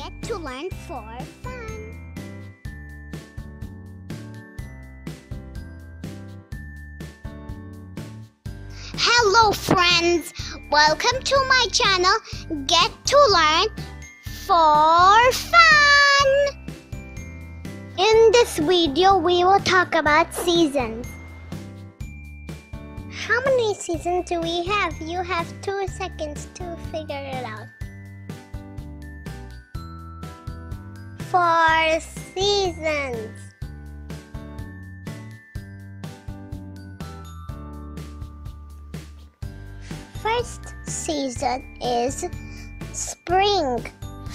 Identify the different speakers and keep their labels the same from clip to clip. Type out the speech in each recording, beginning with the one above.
Speaker 1: Get to learn for fun. Hello, friends. Welcome to my channel. Get to learn for fun. In this video, we will talk about seasons. How many seasons do we have? You have two seconds to figure it out. Four seasons. First season is spring.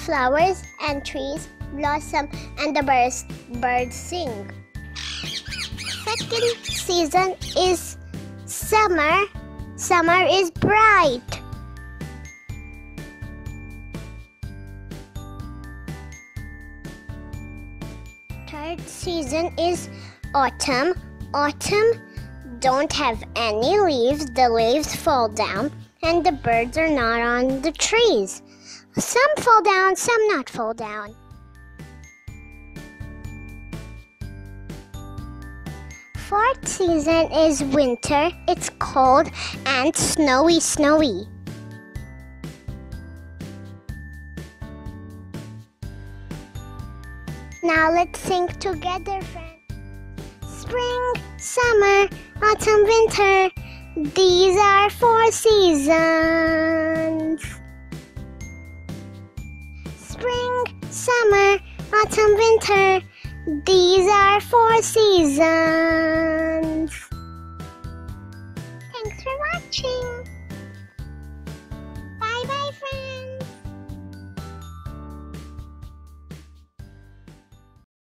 Speaker 1: Flowers and trees blossom and the birds, birds sing. Second season is summer. Summer is bright. Third season is autumn. Autumn don't have any leaves. The leaves fall down and the birds are not on the trees. Some fall down, some not fall down. Fourth season is winter. It's cold and snowy, snowy. Now let's sing together, friends. Spring, summer, autumn, winter. These are four seasons. Spring, summer, autumn, winter. These are four seasons.